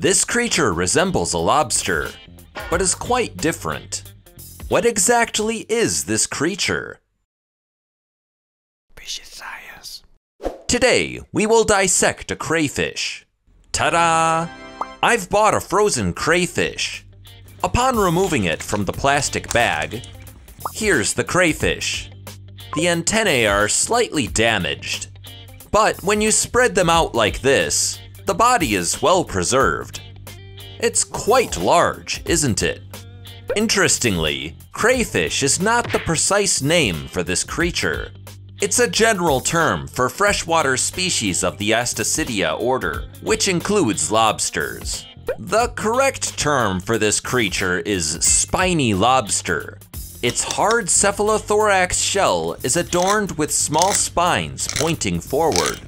This creature resembles a lobster, but is quite different. What exactly is this creature? Today, we will dissect a crayfish. Ta-da! I've bought a frozen crayfish. Upon removing it from the plastic bag, here's the crayfish. The antennae are slightly damaged, but when you spread them out like this, the body is well preserved. It's quite large, isn't it? Interestingly, crayfish is not the precise name for this creature. It's a general term for freshwater species of the Astacidea order, which includes lobsters. The correct term for this creature is spiny lobster. Its hard cephalothorax shell is adorned with small spines pointing forward.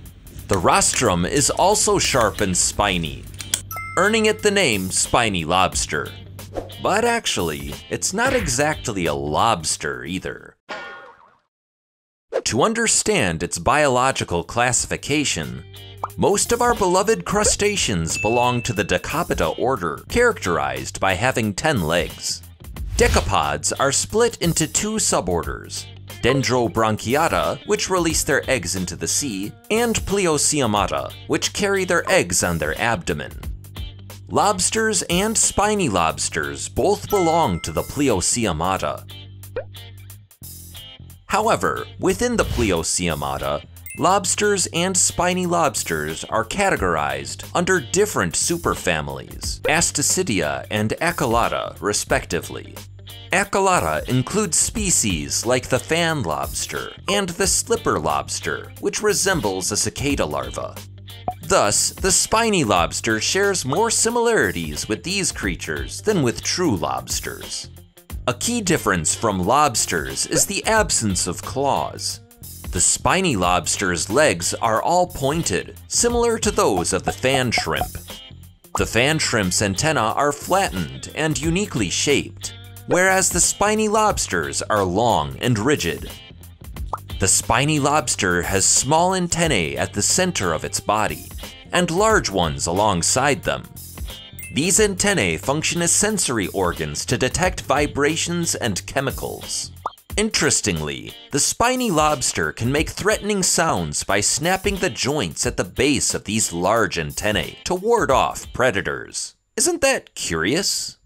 The rostrum is also sharp and spiny, earning it the name spiny lobster. But actually, it's not exactly a lobster either. To understand its biological classification, most of our beloved crustaceans belong to the Decapoda order, characterized by having 10 legs. Decapods are split into two suborders, Dendrobranchiata, which release their eggs into the sea, and Pleocyemata, which carry their eggs on their abdomen. Lobsters and spiny lobsters both belong to the Pleocyemata. However, within the Pleocyemata, lobsters and spiny lobsters are categorized under different superfamilies, Astacidea and Achelata, respectively. Achelata includes species like the fan lobster and the slipper lobster, which resembles a cicada larva. Thus, the spiny lobster shares more similarities with these creatures than with true lobsters. A key difference from lobsters is the absence of claws. The spiny lobster's legs are all pointed, similar to those of the fan shrimp. The fan shrimp's antennae are flattened and uniquely shaped, whereas the spiny lobsters are long and rigid. The spiny lobster has small antennae at the center of its body, and large ones alongside them. These antennae function as sensory organs to detect vibrations and chemicals. Interestingly, the spiny lobster can make threatening sounds by snapping the joints at the base of these large antennae to ward off predators. Isn't that curious?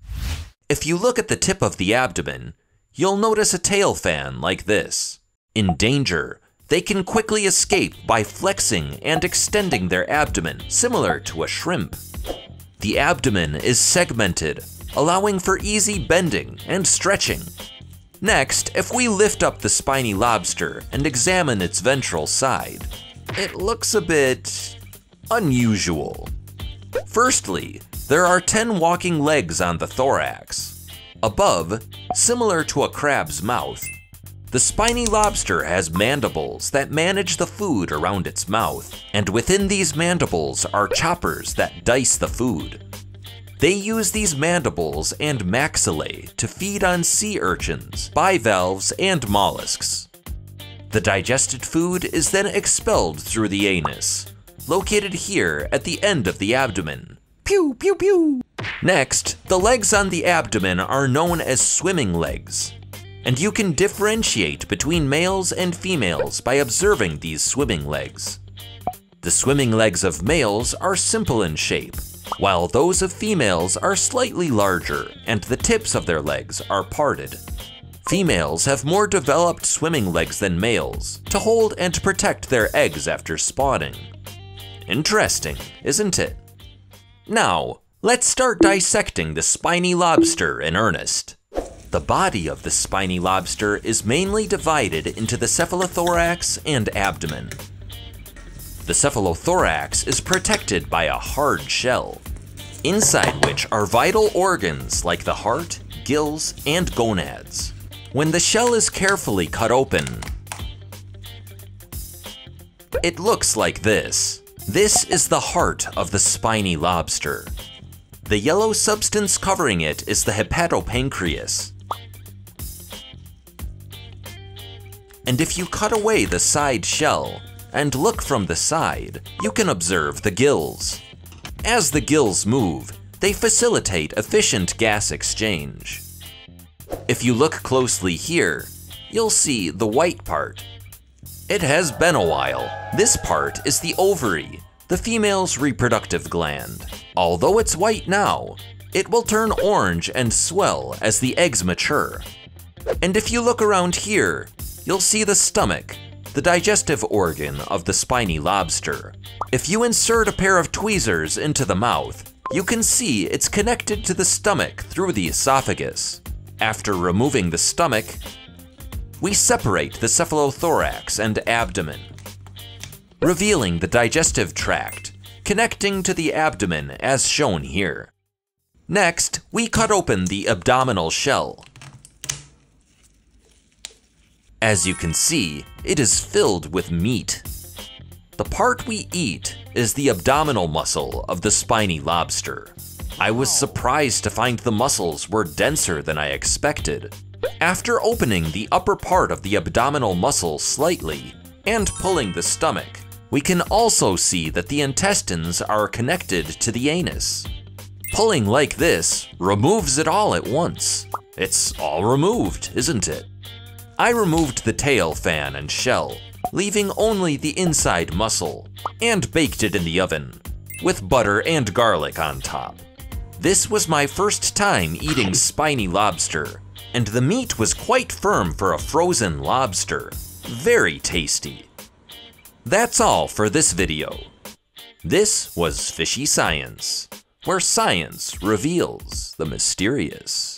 If you look at the tip of the abdomen, you'll notice a tail fan like this. In danger, they can quickly escape by flexing and extending their abdomen, similar to a shrimp. The abdomen is segmented, allowing for easy bending and stretching. Next, if we lift up the spiny lobster and examine its ventral side, it looks a bit unusual. Firstly, there are 10 walking legs on the thorax. Above, similar to a crab's mouth, the spiny lobster has mandibles that manage the food around its mouth, and within these mandibles are choppers that dice the food. They use these mandibles and maxillae to feed on sea urchins, bivalves, and mollusks. The digested food is then expelled through the anus, located here at the end of the abdomen. Pew, pew, pew! Next, the legs on the abdomen are known as swimming legs, and you can differentiate between males and females by observing these swimming legs. The swimming legs of males are simple in shape, while those of females are slightly larger and the tips of their legs are parted. Females have more developed swimming legs than males to hold and protect their eggs after spawning. Interesting, isn't it? Now, let's start dissecting the spiny lobster in earnest. The body of the spiny lobster is mainly divided into the cephalothorax and abdomen. The cephalothorax is protected by a hard shell, inside which are vital organs like the heart, gills, and gonads. When the shell is carefully cut open, it looks like this. This is the heart of the spiny lobster. The yellow substance covering it is the hepatopancreas. And if you cut away the side shell and look from the side, you can observe the gills. As the gills move, they facilitate efficient gas exchange. If you look closely here, you'll see the white part. It has been a while. This part is the ovary, the female's reproductive gland. Although it's white now, it will turn orange and swell as the eggs mature. And if you look around here, you'll see the stomach, the digestive organ of the spiny lobster. If you insert a pair of tweezers into the mouth, you can see it's connected to the stomach through the esophagus. After removing the stomach, we separate the cephalothorax and abdomen, revealing the digestive tract, connecting to the abdomen as shown here. Next, we cut open the abdominal shell. As you can see, it is filled with meat. The part we eat is the abdominal muscle of the spiny lobster. I was surprised to find the muscles were denser than I expected. After opening the upper part of the abdominal muscle slightly and pulling the stomach, we can also see that the intestines are connected to the anus. Pulling like this removes it all at once. It's all removed, isn't it? I removed the tail fan and shell, leaving only the inside muscle, and baked it in the oven, with butter and garlic on top. This was my first time eating spiny lobster, and the meat was quite firm for a frozen lobster. Very tasty. That's all for this video. This was Fishy Science, where science reveals the mysterious.